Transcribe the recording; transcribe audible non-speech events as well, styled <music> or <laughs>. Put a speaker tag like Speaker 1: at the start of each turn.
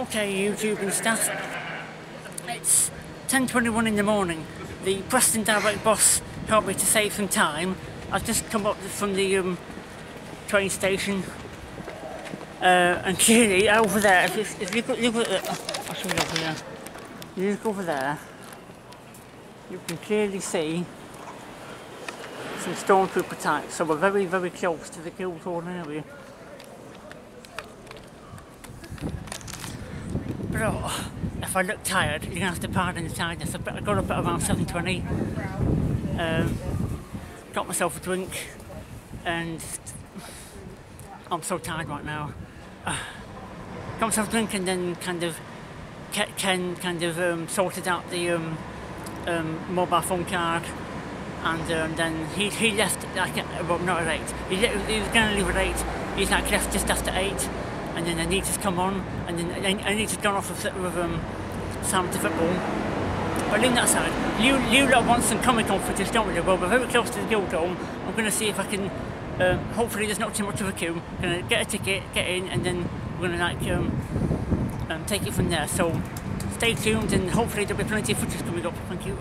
Speaker 1: Okay, YouTube and stuff. It's 10.21 in the morning. The Preston Direct bus helped me to save some time. I've just come up from the um, train station. Uh, and <laughs> clearly, over there, if, you- if you look, look at the, I'll show you over here. You look over there, you can clearly see some stormtrooper types. So we're very, very close to the Guildhall area. If I look tired, you're gonna have to pardon the tiredness. I got up at around 7:20. Um, got myself a drink, and I'm so tired right now. Uh, got myself a drink, and then kind of Ke- Ken kind of um, sorted out the um, um, mobile phone card, and um, then he he left like well not at eight. He, he was gonna leave at eight. He's like left just after eight, and then Anita's come on, and then An- Anita's gone off with, with um, Sam to football. But leaving that aside, Liu, Liu lot wants some Comic Con footage, don't we? Well, we're very close to the Guildhall. I'm going to see if I can. Um, hopefully, there's not too much of a queue. going to get a ticket, get in, and then we're going to like um, um, take it from there. So stay tuned, and hopefully there'll be plenty of footage coming up. Thank you.